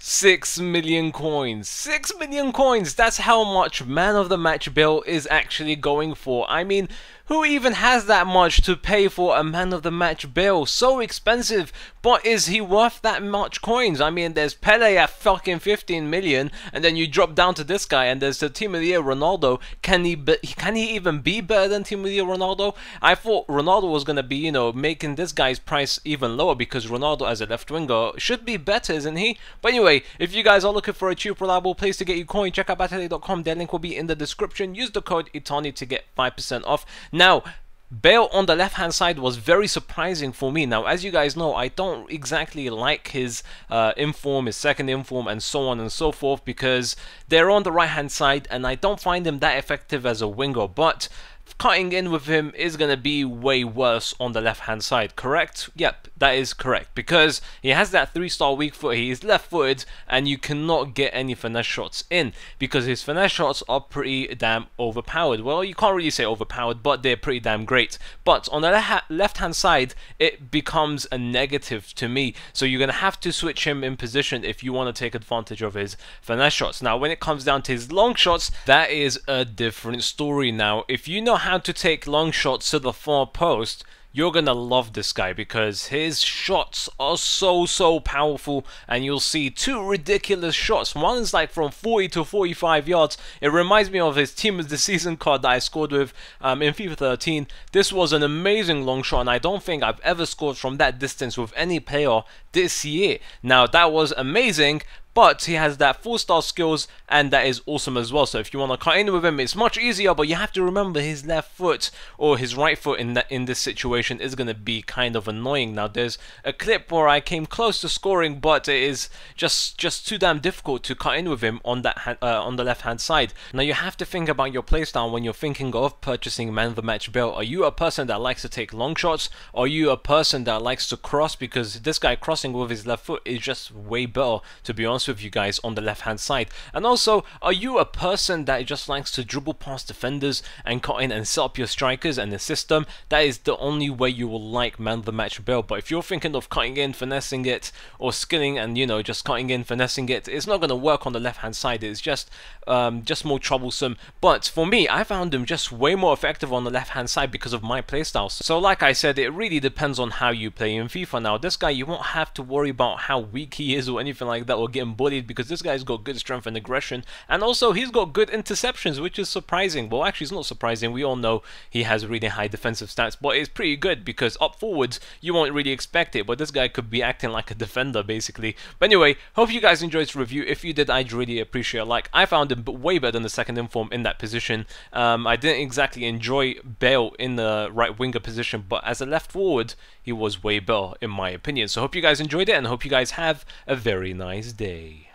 Six million coins. Six million coins! That's how much man of the match Bale is actually going for. I mean, who even has that much to pay for a man of the match Bale? So expensive, but is he worth that much coins? I mean, there's Pele at fucking 15 million, and then you drop down to this guy, and there's the Team of the Year Ronaldo. Can he be, can he even be better than Team of the Year Ronaldo? I thought Ronaldo was gonna be, you know, making this guy's price even lower because Ronaldo as a left winger should be better, isn't he? But anyway, if you guys are looking for a cheap, reliable place to get your coin, check out Battilay.com. Their link will be in the description. Use the code Itani to get 5% off. Now, Bale on the left hand side was very surprising for me. Now, as you guys know, I don't exactly like his uh, inform, his second inform, and so on and so forth because they're on the right hand side and I don't find him that effective as a winger. But cutting in with him is going to be way worse on the left hand side, correct? Yep, that is correct because he has that 3 star weak foot, he is left footed and you cannot get any finesse shots in because his finesse shots are pretty damn overpowered. Well, you can't really say overpowered, but they're pretty damn great. But on the le left hand side, it becomes a negative to me. So you're going to have to switch him in position if you want to take advantage of his finesse shots. Now, when it comes down to his long shots, that is a different story now. If you know how to take long shots to the far post, you're gonna love this guy because his shots are so so powerful and you'll see two ridiculous shots. One is like from 40 to 45 yards. It reminds me of his team of the season card that I scored with um, in FIFA 13 this was an amazing long shot and I don't think I've ever scored from that distance with any player this year. Now that was amazing but he has that 4 star skills and that is awesome as well. So if you want to cut in with him, it's much easier, but you have to remember his left foot or his right foot in that in this situation is going to be kind of annoying. Now there's a clip where I came close to scoring, but it is just just too damn difficult to cut in with him on that uh, on the left hand side. Now you have to think about your playstyle when you're thinking of purchasing man of the match Bale. Are you a person that likes to take long shots? Are you a person that likes to cross? Because this guy crossing with his left foot is just way better, to be honest with you guys on the left hand side. And also, are you a person that just likes to dribble past defenders and cut in and set up your strikers and the system? That is the only way you will like man the match Bale. But if you're thinking of cutting in, finessing it, or skilling and you know just cutting in, finessing it, it's not going to work on the left hand side. It's just um, just more troublesome. But for me, I found him just way more effective on the left hand side because of my playstyle. So like I said, it really depends on how you play in FIFA. Now this guy, you won't have to worry about how weak he is or anything like that or getting bullied because this guy's got good strength and aggression and also he's got good interceptions which is surprising. Well actually it's not surprising. We all know he has really high defensive stats but it's pretty good because up forwards you won't really expect it but this guy could be acting like a defender basically. But anyway hope you guys enjoyed this review. If you did I'd really appreciate a like. I found him way better than the second inform in that position. Um, I didn't exactly enjoy Bale in the right winger position but as a left forward he was way better in my opinion. So hope you guys enjoyed it and hope you guys have a very nice day